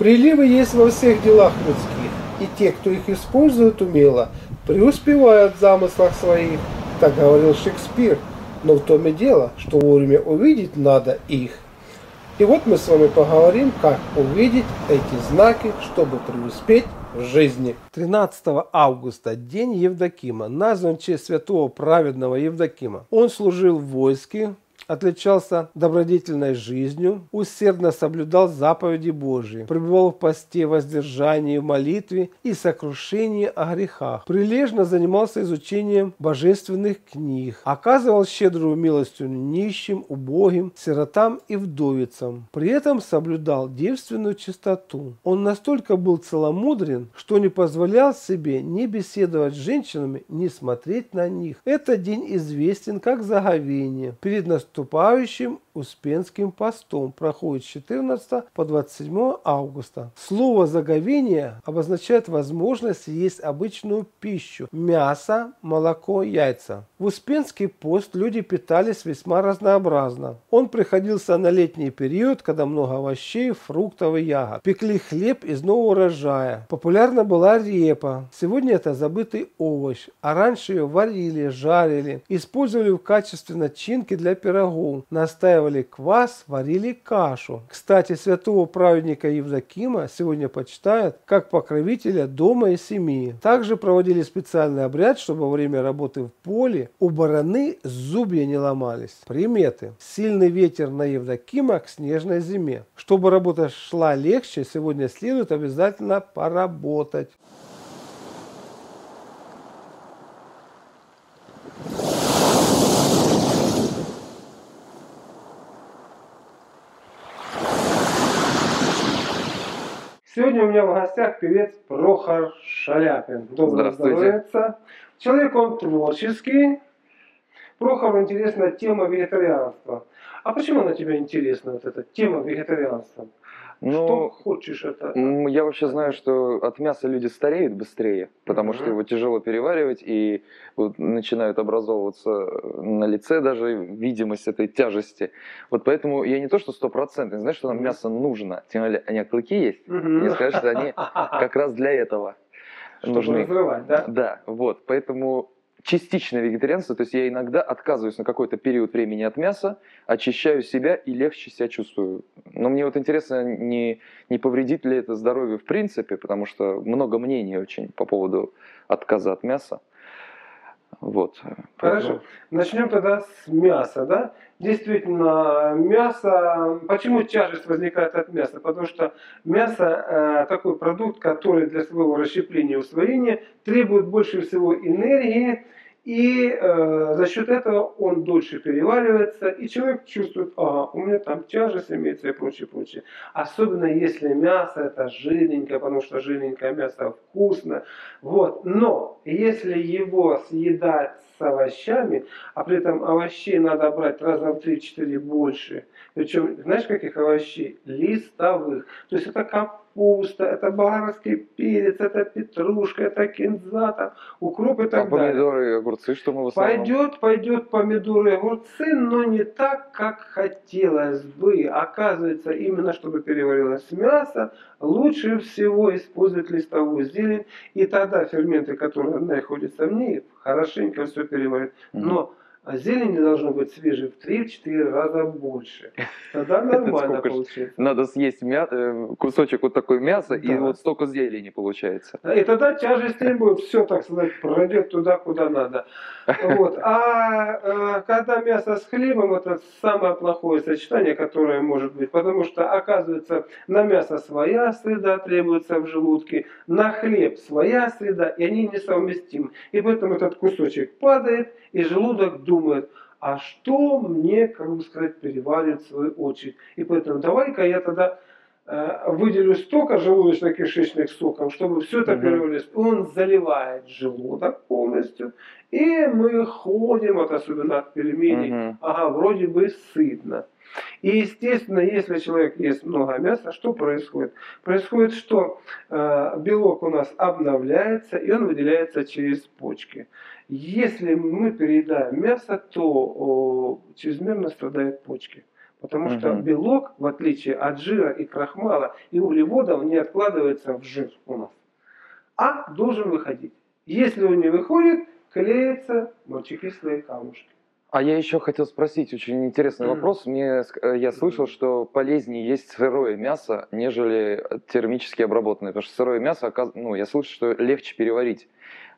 Приливы есть во всех делах людских, и те, кто их использует умело, преуспевают в замыслах своих. Так говорил Шекспир. Но в том и дело, что вовремя увидеть надо их. И вот мы с вами поговорим, как увидеть эти знаки, чтобы преуспеть в жизни. 13 августа, день Евдокима, назван в честь святого праведного Евдокима. Он служил в войске, отличался добродетельной жизнью, усердно соблюдал заповеди Божьи, пребывал в посте, воздержании, молитве и сокрушении о грехах, прилежно занимался изучением божественных книг, оказывал щедрую милостью нищим, убогим, сиротам и вдовицам. При этом соблюдал девственную чистоту. Он настолько был целомудрен, что не позволял себе ни беседовать с женщинами, ни смотреть на них. Этот день известен как заговение перед наступлением наступающим Успенским постом проходит с 14 по 27 августа. Слово «заговение» обозначает возможность есть обычную пищу – мясо, молоко, яйца. В Успенский пост люди питались весьма разнообразно. Он приходился на летний период, когда много овощей, фруктов и ягод. Пекли хлеб из нового урожая. Популярна была репа. Сегодня это забытый овощ, а раньше ее варили, жарили, использовали в качестве начинки для пирогов, настаивали настаивали квас, варили кашу. Кстати, святого праведника Евдокима сегодня почитают как покровителя дома и семьи. Также проводили специальный обряд, чтобы во время работы в поле у бараны зубья не ломались. Приметы. Сильный ветер на Евдокима к снежной зиме. Чтобы работа шла легче, сегодня следует обязательно поработать. Сегодня у меня в гостях певец Прохор Шаляпин. Доброго здоровья. Человек он творческий. Прохору интересна тема вегетарианства. А почему она тебе интересна, вот эта тема вегетарианства? Ну, что хочешь это? Я вообще знаю, что от мяса люди стареют быстрее, потому что его тяжело переваривать, и вот начинают образовываться на лице даже видимость этой тяжести. Вот поэтому я не то, что стопроцентный, знаешь, что нам мясо нужно, тем более они клыки есть, мне сказать, что они как раз для этого Чтобы нужны. разрывать, да? Да, вот, поэтому частичное вегетарианство, то есть я иногда отказываюсь на какой-то период времени от мяса, очищаю себя и легче себя чувствую. Но мне вот интересно, не, не повредит ли это здоровью в принципе, потому что много мнений очень по поводу отказа от мяса. Вот. Хорошо. Начнем тогда с мяса, да? Действительно, мясо, почему тяжесть возникает от мяса? Потому что мясо э, такой продукт, который для своего расщепления и усвоения требует больше всего энергии, и э, за счет этого он дольше переваривается, и человек чувствует, ага, у меня там тяжесть имеется и прочее, прочее. Особенно если мясо это жирненькое, потому что жирненькое мясо вкусно. Вот. Но если его съедать с овощами, а при этом овощей надо брать раза в 3-4 больше, причем, знаешь, каких овощей? Листовых. То есть это капуста, это болгарский перец, это петрушка, это кинза, там, укроп и так а далее. помидоры и огурцы, что мы в основном? Пойдет, пойдет помидоры и огурцы, но не так, как хотелось бы. Оказывается, именно чтобы переварилось мясо, лучше всего использовать листовую зелень, и тогда ферменты, которые находятся в ней, хорошенько все переварят. Но а зелень должно быть свежей в 3-4 раза больше. Тогда нормально получается. Надо съесть мя... Э, кусочек вот такой мяса, да. и вот столько зелени получается. И тогда тяжесть не будет, все, так сказать, пройдет туда, куда надо. Вот. А э, когда мясо с хлебом, это самое плохое сочетание, которое может быть. Потому что, оказывается, на мясо своя среда требуется в желудке, на хлеб своя среда, и они несовместимы. И поэтому этот кусочек падает, и желудок думает, а что мне, как бы сказать, переваривать в свою очередь. И поэтому давай-ка я тогда э, выделю столько желудочно-кишечных соков, чтобы все это угу. переварилось. Он заливает желудок полностью, и мы ходим, вот особенно от пельменей, угу. ага, вроде бы сытно. И естественно, если человек ест много мяса, что происходит? Происходит, что э, белок у нас обновляется, и он выделяется через почки. Если мы переедаем мясо, то о, чрезмерно страдают почки. Потому Мгм. что белок, в отличие от жира и крахмала и углеводов, не откладывается в жир у нас, а должен выходить. Если он не выходит, клеятся мочекислые камушки. А я еще хотел спросить, очень интересный Мгм. вопрос. Мне, э, я слышал, что полезнее есть сырое мясо, нежели термически обработанное. Потому что сырое мясо, ну, я слышу, что легче переварить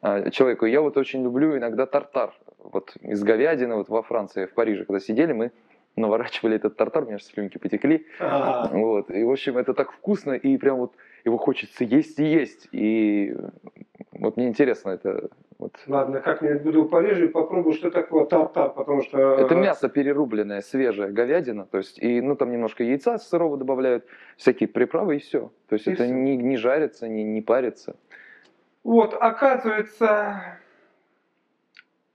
а, человеку. Я вот очень люблю иногда тартар. Вот из говядины, вот во Франции, в Париже, когда сидели, мы наворачивали этот тартар, у меня аж слюнки потекли. А, Вот. И, в общем, это так вкусно, и прям вот его хочется есть и есть. И вот мне интересно, это вот... Ладно, как-нибудь буду в Париже и попробую, что такое тартар, потому что... Это мясо перерубленное, свежее, говядина, то есть, и, ну, там немножко яйца сырого добавляют, всякие приправы и все. То есть И это не, не жарится, не, не парится. Вот, оказывается,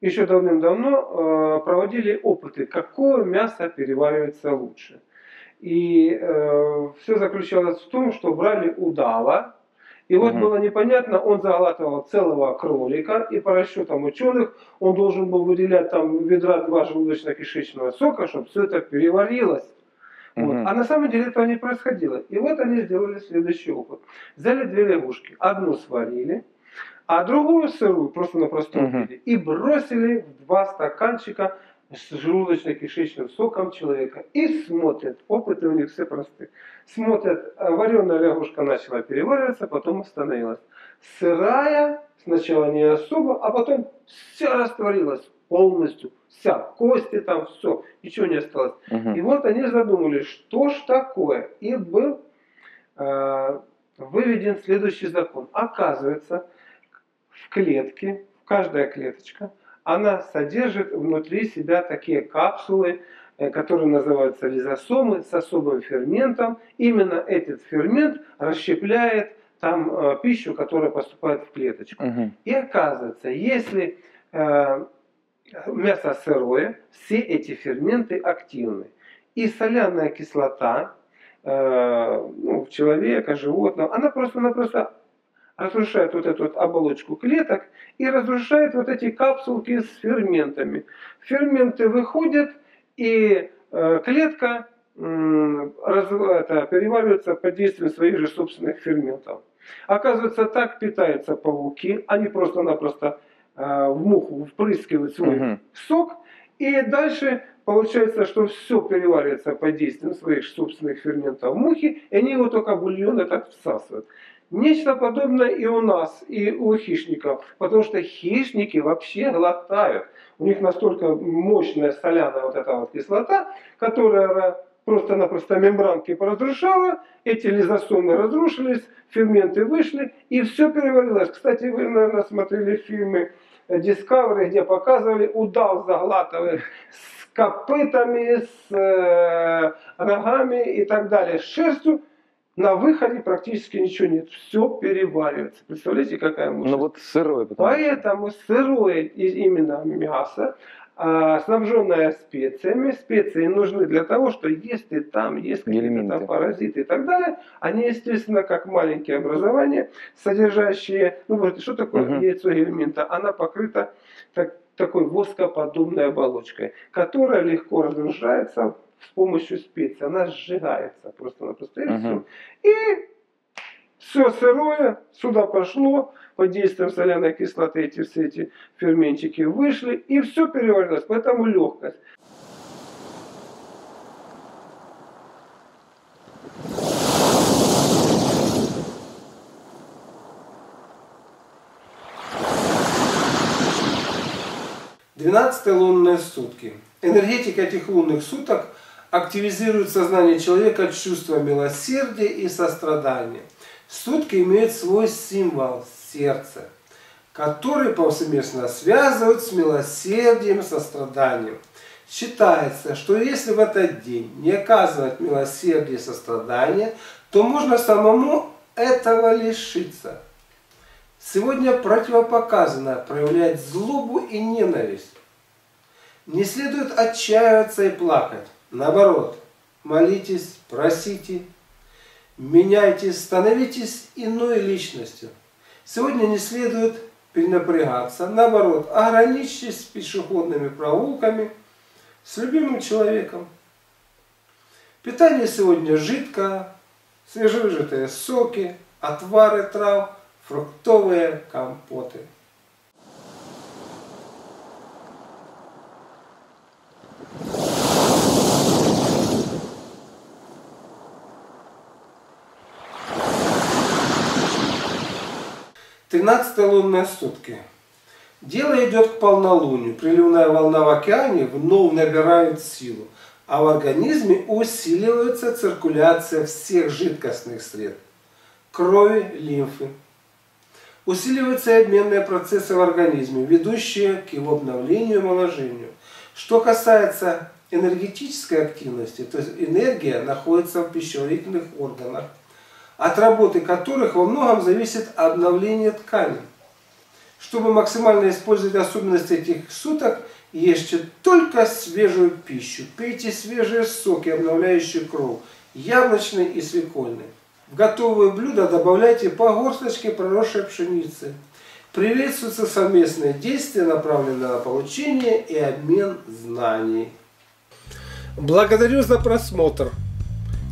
еще давным-давно э, проводили опыты, какое мясо переваривается лучше. И все заключалось в том, что брали удава, и вот Мгм. было непонятно, он заглатывал целого кролика, и по расчетам ученых он должен был выделять там ведра два желудочно-кишечного сока, чтобы все это переварилось. Вот. А на самом деле этого не происходило. И вот они сделали следующий опыт. Взяли две лягушки, одну сварили, а другую сырую, просто на простом Мгм. виде, и бросили в два стаканчика с желудочно-кишечным соком человека. И смотрят, опыты у них все просты. Смотрят, вареная лягушка начала перевариваться, потом остановилась. Сырая сначала не особо, а потом вся растворилась полностью. Вся, кости там, все, ничего не осталось. Мгм. И вот они задумались, что ж такое. И был э, выведен следующий закон. Оказывается, в клетке, каждая клеточка, она содержит внутри себя такие капсулы, э, которые называются лизосомы с особым ферментом. Именно этот фермент расщепляет там э, пищу, которая поступает в клеточку. Мгм. И оказывается, если э, мясо сырое, все эти ферменты активны. И соляная кислота э, ну, человека, животного, она просто-напросто разрушает вот эту вот оболочку клеток и разрушает вот эти капсулки с ферментами. Ферменты выходят, и э, клетка это, переваривается под действием своих же собственных ферментов. Оказывается, так питаются пауки. Они просто-напросто э, в муху впрыскивают свой Мгм. сок, и дальше получается, что все переваривается под действием своих собственных ферментов мухи, и они его только бульон этот всасывают. Нечто подобное и у нас, и у хищников, потому что хищники вообще глотают. У них настолько мощная соляная вот эта вот кислота, которая просто-напросто мембранки поразрушала, эти лизосомы разрушились, ферменты вышли, и все переварилось. Кстати, вы, наверное, смотрели фильмы Discovery, где показывали, удав заглатывает с копытами, с э, рогами и так далее, с шерстью. На выходе практически ничего нет. Все переваривается. Представляете, какая мощность? Ну вот сырое, потому Поэтому сырое именно мясо, а, снабженное специями, специи нужны для того, что если там есть какие-то там паразиты и так далее, они, естественно, как маленькие образования, содержащие, ну вот что такое Мгм. яйцо гельминта? Она покрыта так- такой воскоподобной оболочкой, которая легко разрушается с помощью специй. Она сжигается просто-напросто и все. И все сырое сюда пошло, под действием соляной кислоты эти все эти ферментики вышли, и все переварилось. Поэтому легкость. Двенадцатые лунные сутки. Энергетика этих лунных суток активизирует сознание человека чувство милосердия и сострадания. Сутки имеют свой символ – сердце, который повсеместно связывают с милосердием состраданием. Считается, что если в этот день не оказывать милосердие и сострадание, то можно самому этого лишиться. Сегодня противопоказано проявлять злобу и ненависть. Не следует отчаиваться и плакать. Наоборот, молитесь, просите, меняйтесь, становитесь иной личностью. Сегодня не следует перенапрягаться. Наоборот, ограничьтесь пешеходными прогулками с любимым человеком. Питание сегодня жидкое, свежевыжатые соки, отвары трав, фруктовые компоты. Тринадцатые лунные сутки. Дело идет к полнолунию. Приливная волна в океане вновь набирает силу, а в организме усиливается циркуляция всех жидкостных средств – крови, лимфы. Усиливаются обменные процессы в организме, ведущие к его обновлению и омоложению. Что касается энергетической активности, то есть энергия находится в пищеварительных органах, от работы которых во многом зависит обновление тканей. Чтобы максимально использовать особенности этих суток, ешьте только свежую пищу. Пейте свежие соки, обновляющие кровь, яблочный и свекольный. В готовые блюда добавляйте по горсточке проросшей пшеницы. Приветствуются совместные действия, направленные на получение и обмен знаний. Благодарю за просмотр.